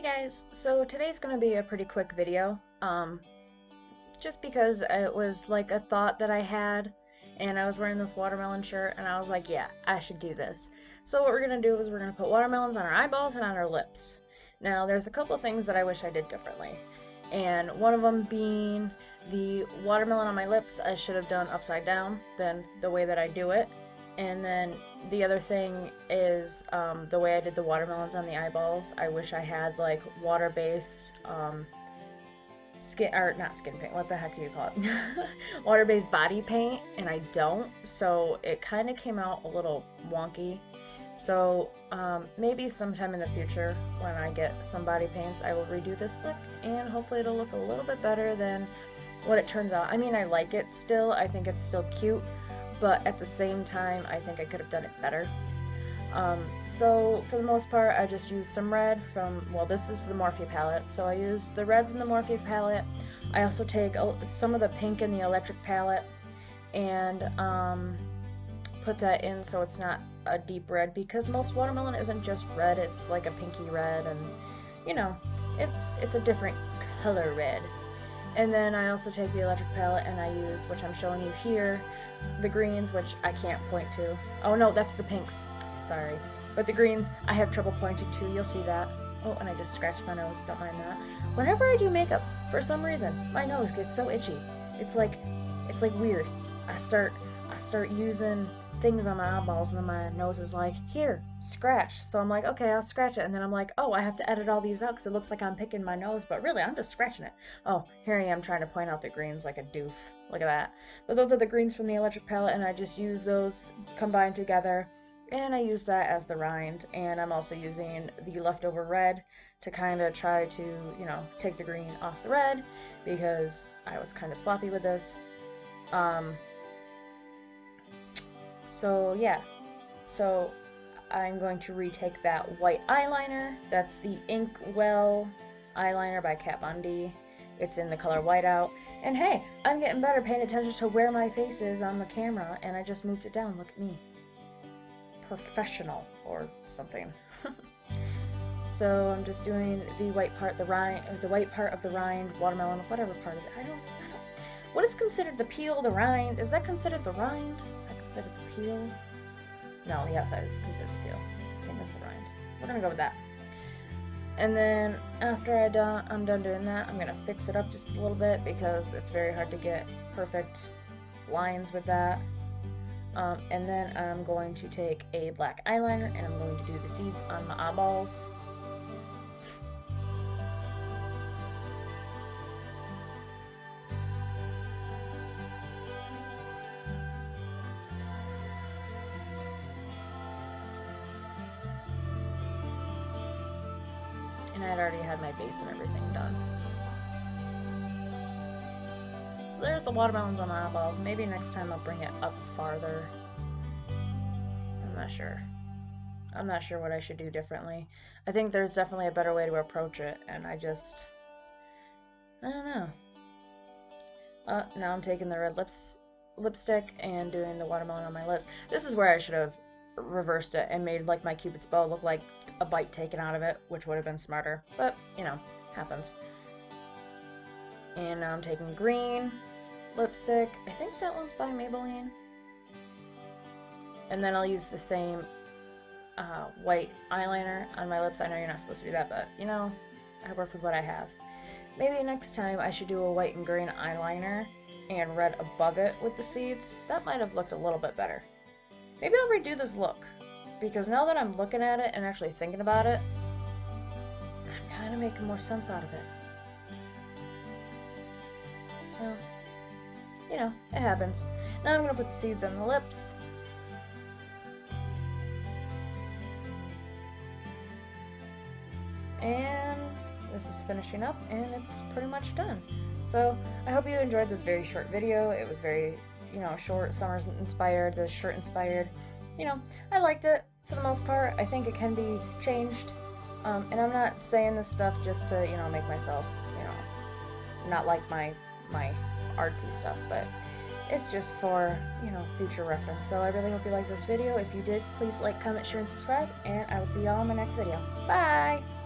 Hey guys, so today's going to be a pretty quick video, um, just because it was like a thought that I had, and I was wearing this watermelon shirt, and I was like, yeah, I should do this. So what we're going to do is we're going to put watermelons on our eyeballs and on our lips. Now, there's a couple things that I wish I did differently, and one of them being the watermelon on my lips I should have done upside down than the way that I do it, and then the other thing is um, the way I did the watermelons on the eyeballs. I wish I had like water-based um, skin, or not skin paint, what the heck do you call it? water-based body paint, and I don't, so it kind of came out a little wonky. So um, maybe sometime in the future when I get some body paints, I will redo this look, and hopefully it'll look a little bit better than what it turns out. I mean, I like it still. I think it's still cute but at the same time, I think I could have done it better. Um, so for the most part, I just used some red from, well, this is the Morphe palette, so I use the reds in the Morphe palette. I also take some of the pink in the electric palette and um, put that in so it's not a deep red because most watermelon isn't just red, it's like a pinky red and, you know, it's, it's a different color red. And then I also take the electric palette and I use, which I'm showing you here, the greens, which I can't point to. Oh no, that's the pinks. Sorry. But the greens, I have trouble pointing to. You'll see that. Oh, and I just scratched my nose. Don't mind that. Whenever I do makeups, for some reason, my nose gets so itchy. It's like, it's like weird. I start, I start using things on my eyeballs, and then my nose is like, here, scratch. So I'm like, okay, I'll scratch it. And then I'm like, oh, I have to edit all these out because it looks like I'm picking my nose, but really, I'm just scratching it. Oh, here I am trying to point out the greens like a doof. Look at that. But those are the greens from the electric palette, and I just use those combined together. And I use that as the rind, and I'm also using the leftover red to kind of try to, you know, take the green off the red because I was kind of sloppy with this. Um, so yeah, so I'm going to retake that white eyeliner. That's the Inkwell eyeliner by Kat Von D. It's in the color whiteout. And hey, I'm getting better paying attention to where my face is on the camera, and I just moved it down. Look at me. Professional, or something. so I'm just doing the white part, the rind, the white part of the rind, watermelon, whatever part of it. I don't, I don't. What is considered the peel, the rind? Is that considered the rind? Considered the peel? No, the outside is considered the peel. I think that's the rind. We're gonna go with that. And then after I done, I'm done doing that, I'm gonna fix it up just a little bit because it's very hard to get perfect lines with that. Um, and then I'm going to take a black eyeliner and I'm going to do the seeds on my eyeballs. And I had already had my base and everything done. So there's the watermelons on my eyeballs. Maybe next time I'll bring it up farther. I'm not sure. I'm not sure what I should do differently. I think there's definitely a better way to approach it, and I just... I don't know. Uh, now I'm taking the red lips lipstick and doing the watermelon on my lips. This is where I should have reversed it and made like my cupid's bow look like a bite taken out of it, which would have been smarter. But, you know, happens. And now I'm taking green lipstick. I think that one's by Maybelline. And then I'll use the same uh, white eyeliner on my lips. I know you're not supposed to do that, but, you know, I work with what I have. Maybe next time I should do a white and green eyeliner and red above it with the seeds. That might have looked a little bit better. Maybe I'll redo this look because now that I'm looking at it and actually thinking about it, I'm kind of making more sense out of it. Well, you know, it happens. Now I'm going to put the seeds on the lips. And this is finishing up and it's pretty much done. So I hope you enjoyed this very short video. It was very, you know, short, summer's inspired, the shirt inspired. You know, I liked it for the most part. I think it can be changed. Um, and I'm not saying this stuff just to, you know, make myself, you know, not like my, my artsy stuff, but it's just for, you know, future reference. So I really hope you liked this video. If you did, please like, comment, share, and subscribe, and I will see y'all in my next video. Bye!